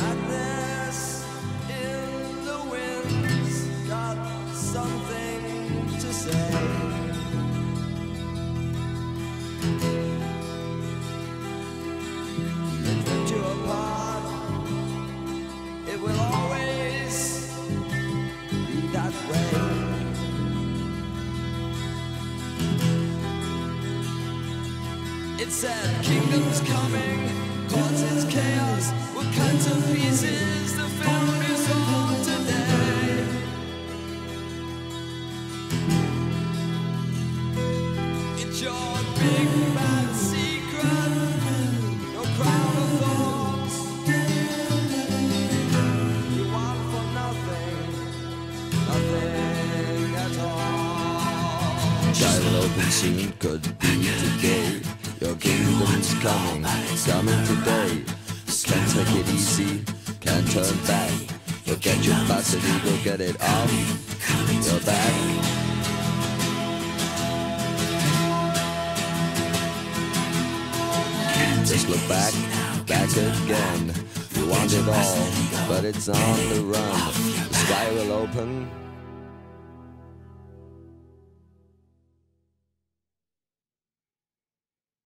I It said, Kingdom's coming, cause it's chaos. We'll cut to pieces the film you saw today. It's your big bad secret. No crown of thorns. You want for nothing, nothing at all. Will open soon, could be today. Your kingdom's coming, coming today. Can't take it easy, can't turn back. You'll get your capacity, go get it off your back. Just look back, back again. You want it all, but it's on the run. The sky will open,